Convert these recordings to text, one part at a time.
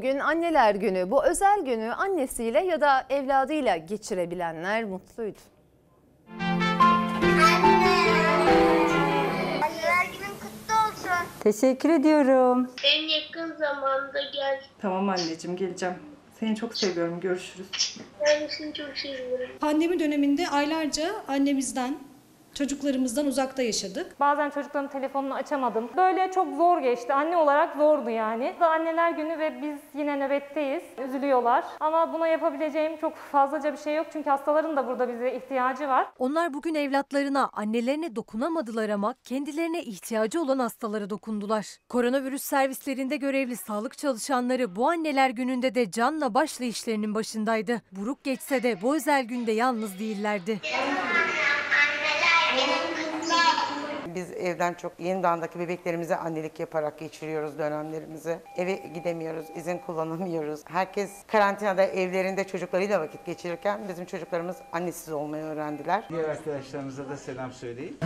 Bugün anneler günü. Bu özel günü annesiyle ya da evladıyla geçirebilenler mutluydu. Anneler günün kutlu olsun. Teşekkür ediyorum. En yakın zamanda gel. Tamam anneciğim geleceğim. Seni çok seviyorum. Görüşürüz. Ben seni çok seviyorum. Pandemi döneminde aylarca annemizden, çocuklarımızdan uzakta yaşadık. Bazen çocukların telefonunu açamadım. Böyle çok zor geçti. Anne olarak zordu yani. Da anneler günü ve biz yine nöbetteyiz. Üzülüyorlar. Ama buna yapabileceğim çok fazlaca bir şey yok. Çünkü hastaların da burada bize ihtiyacı var. Onlar bugün evlatlarına, annelerine dokunamadılar ama kendilerine ihtiyacı olan hastalara dokundular. Koronavirüs servislerinde görevli sağlık çalışanları bu anneler gününde de canla başla işlerinin başındaydı. Buruk geçse de bu özel günde yalnız değillerdi. Biz evden çok yeni doğandaki bebeklerimize annelik yaparak geçiriyoruz dönemlerimizi. Eve gidemiyoruz, izin kullanamıyoruz. Herkes karantinada evlerinde çocuklarıyla vakit geçirirken bizim çocuklarımız annesiz olmayı öğrendiler. Diğer arkadaşlarımıza da selam söyleyin.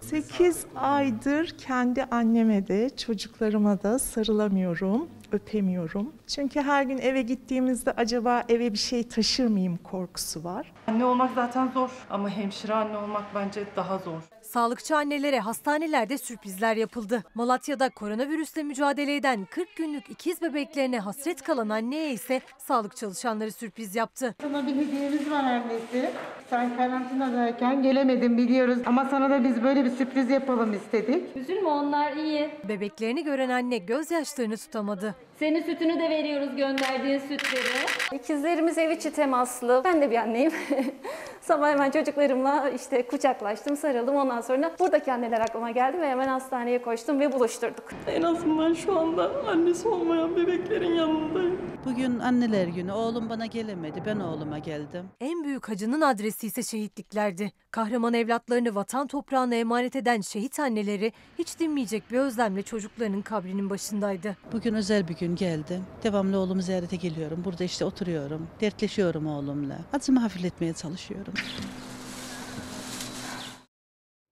8 aydır kendi anneme de çocuklarıma da sarılamıyorum, öpemiyorum. Çünkü her gün eve gittiğimizde acaba eve bir şey taşır mıyım korkusu var. Anne olmak zaten zor ama hemşire anne olmak bence daha zor. Sağlıkçı annelere hastanelerde sürprizler yapıldı. Malatya'da koronavirüsle mücadele eden 40 günlük ikiz bebeklerine hasret kalan anneye ise sağlık çalışanları sürpriz yaptı. Sana bir hediyemiz var annesi. Sen karantinadayken gelemedin biliyoruz ama sana da biz böyle bir sürpriz yapalım istedik. Üzülme onlar iyi. Bebeklerini gören anne gözyaşlarını tutamadı. Senin sütünü de veriyoruz gönderdiğin sütleri. İkizlerimiz ev içi temaslı. Ben de bir anneyim. Sabah hemen çocuklarımla işte kucaklaştım, sarıldım. Ondan sonra buradaki anneler aklıma geldi ve hemen hastaneye koştum ve buluşturduk. En azından şu anda annesi olmayan bebeklerin yanındayım. Bugün anneler günü. Oğlum bana gelemedi. Ben oğluma geldim. En büyük acının adresi ise şehitliklerdi. Kahraman evlatlarını vatan toprağına emanet eden şehit anneleri hiç dinmeyecek bir özlemle çocuklarının kabrinin başındaydı. Bugün özel bir gün geldim. Devamlı oğlumu ziyarete geliyorum. Burada işte oturuyorum. Dertleşiyorum oğlumla. Acımı hafifletmeye çalışıyorum.